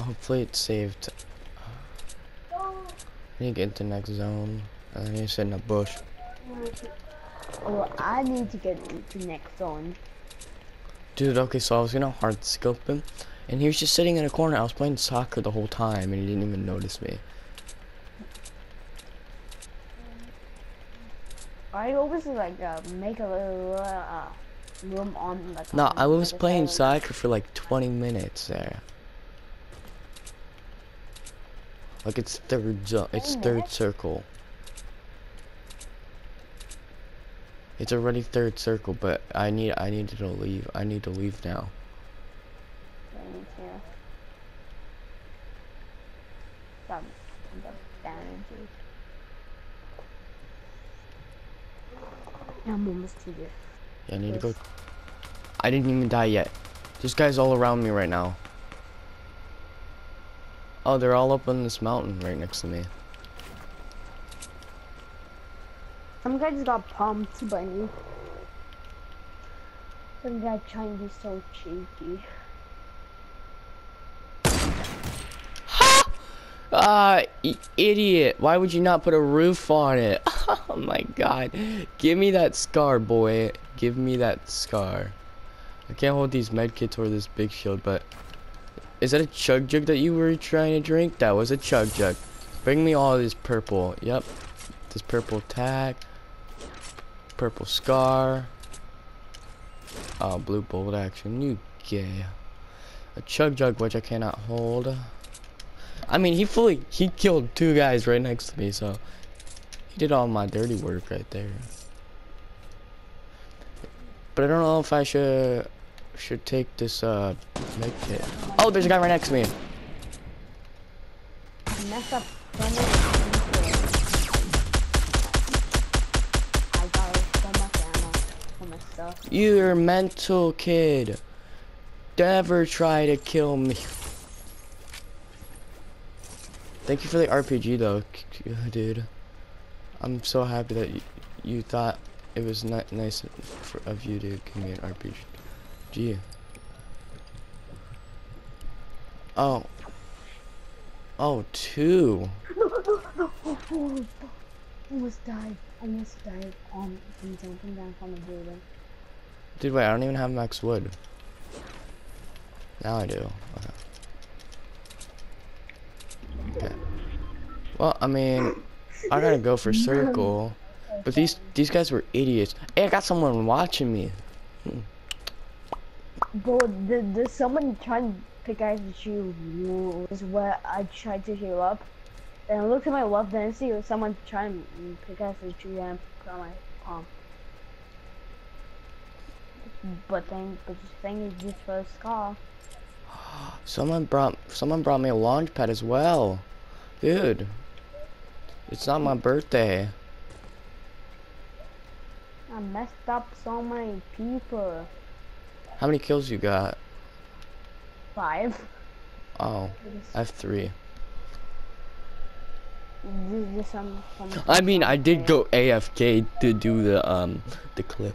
hopefully it's saved. I need to get into the next zone. And I need to sit in a bush. Well, I need to get into next zone. Dude, okay, so I was gonna hard scope him. And he was just sitting in a corner. I was playing soccer the whole time and he didn't even notice me. I always like uh, make a little uh, room on like. No, I was playing soccer for like 20 minutes there. Like it's third it's third circle. It's already third circle, but I need I need to leave. I need to leave now. I need to. Some some damages. I'm almost here. Yeah, I need to go. I didn't even die yet. There's guys all around me right now. Oh, they're all up on this mountain right next to me. Some guy just got pumped by me. Some guy trying to be so cheeky. Ah, i- idiot. Why would you not put a roof on it? oh my god. Give me that scar, boy. Give me that scar. I can't hold these medkits or this big shield, but... Is that a chug jug that you were trying to drink? That was a chug jug. Bring me all this purple. Yep. This purple tag. Purple scar. Oh, blue bolt action. You gay. A chug jug which I cannot hold. I mean, he fully he killed two guys right next to me, so he did all my dirty work right there. But I don't know if I should should take this uh med kit. Oh, there's a guy right next to me. Mess up plenty of people. I got so much ammo for my stuff. You're mental kid. Never try to kill me. Thank you for the RPG though, dude. I'm so happy that you, you thought it was ni nice for, of you to give me an RPG. Gee. Oh. Oh, two. Almost died. Almost died on from jumping down from the building. Dude, wait, I don't even have max wood. Now I do. Okay. Okay. Well, I mean, I gotta go for circle. But these these guys were idiots. Hey, I got someone watching me. Hmm. Bro, did, did someone try to pick out the shoe was where I tried to heal up. And I looked to my left and I see someone trying to pick out the shoe and put on my palm. But thing, but the thing is just for a scar. Someone brought someone brought me a launch pad as well. Dude. It's not my birthday. I messed up so many people. How many kills you got? Five. Oh, I have three. This, some, I mean, I did go AFK to do the um the clip.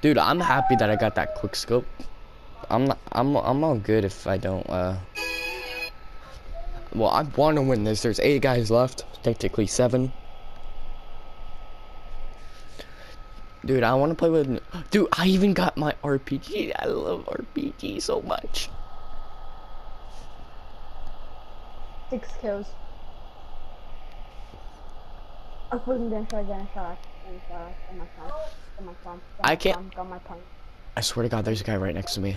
Dude, I'm happy that I got that quick scope. I'm not, I'm I'm all good if I don't uh Well, I want to win this. There's 8 guys left, technically 7. Dude, I want to play with Dude, I even got my RPG. I love RPG so much. Six kills. I'm putting gun shot, shot, gun shot, gun my pump, gun my pump, I can't- pump, my pump. I swear to God, there's a guy right next to me.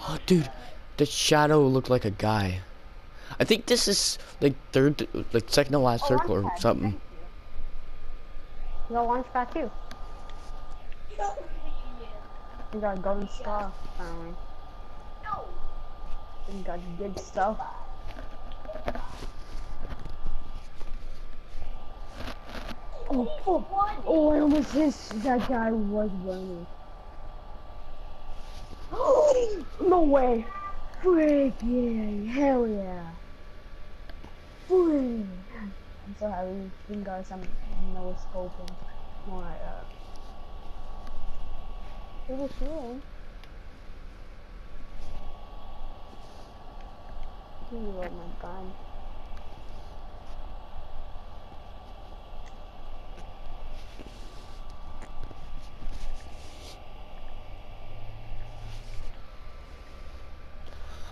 Oh, dude, the shadow looked like a guy. I think this is like third, like second to last Oh, circle or something. You got launch pad too. You got golden star, finally. You got good stuff. Oh, oh, oh, I almost hit that guy was running. no way. Yeah, hell yeah. Frick. I'm so happy we got some no scope and more uh He Reload my.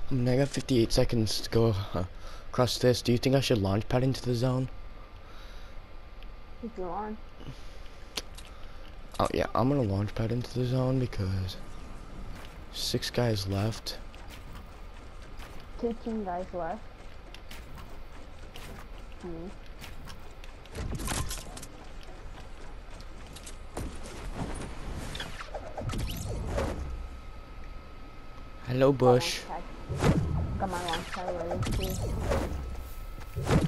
I mean, I got 58 seconds to go uh, across this. Do you think I should launch pad into the zone? You want. Oh yeah, I'm gonna launch pad into the zone because six guys left. Team guys left. Me. Hello, Bush. Got my launch pad ready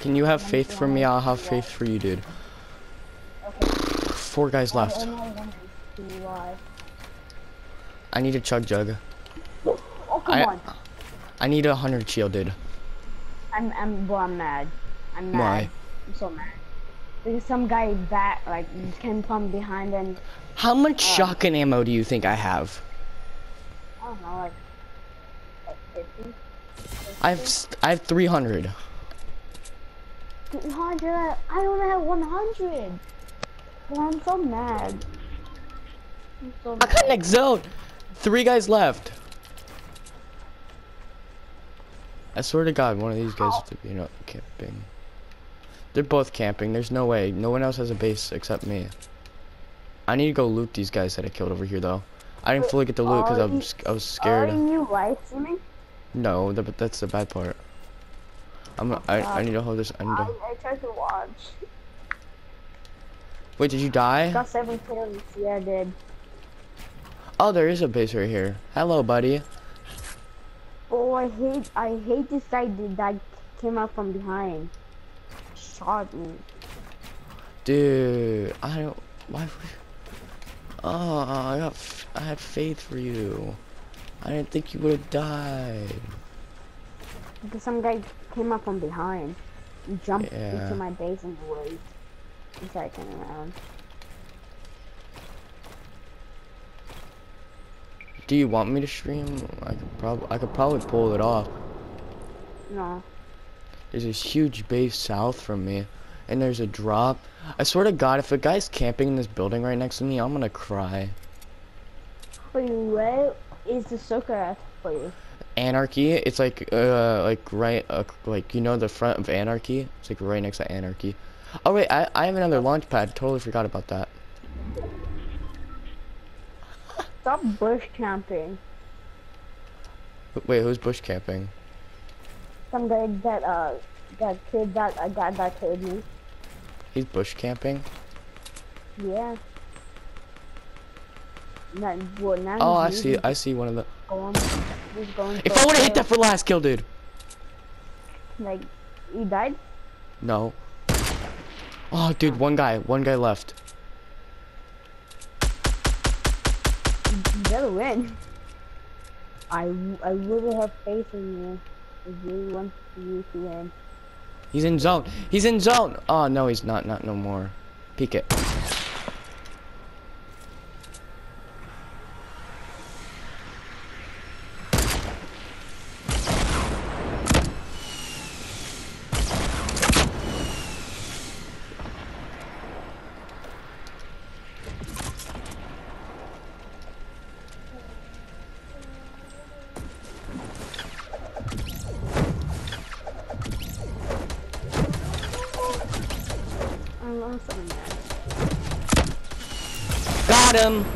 Can you have faith for me? I'll have faith for you, dude. Four guys oh, left. Only one is too live. I need a chug jug. Oh come I- on! I need a hundred shield, dude. I'm I'm well, I'm mad. I'm mad. Why? I'm so mad. Because some guy back like came from behind and How much uh, Oh. shotgun ammo do you think I have? I don't know like like fifty. I have I have 300. 200. I only have 100. I'm so mad. I'm so I got next zone. Three guys left. I swear to God, one of these guys, you know, camping. They're both camping. There's no way. No one else has a base except me. I need to go loot these guys that I killed over here, though. I didn't fully get the loot because I was I was scared. Are you live streaming? No, that, but that's the bad part. I'm. Oh I, I need to hold this. I need I, to. I tried to watch. Wait, did you die? Got seven kills. Yeah, I did. Oh, there is a base right here. Hello, buddy. Oh, I hate I hate this guy that- that came out from behind. Shot me. Dude, I don't. Why? Oh, I got. I had faith for you. I didn't think you would have died. Because some guy came up from behind. He jumped Yeah. into my base and wait. He's like turning around. Do you want me to stream? I could probably. I could probably pull it off. No. There's this huge base south from me, and there's a drop. I swear to God, if a guy's camping in this building right next to me, I'm gonna cry. Wait, where is the soccer at for you? Anarchy. It's like uh like right uh, like you know the front of Anarchy. It's like right next to Anarchy. Oh wait, I I have another launch pad. Totally forgot about that. Stop bush camping. Wait, who's bush camping? Some guy that uh that kid that a guy that killed me. He's bush camping. Yeah. Not, well, now Oh, I see. I see one of the. Going, going If I would have hit that for last kill, dude. Like, he died? No. Oh, dude, one guy. One guy left. You better win. I, I really have faith in you. I really want you to win. He's in zone. He's in zone. Oh no, he's not. Not no more. Peek it. I'm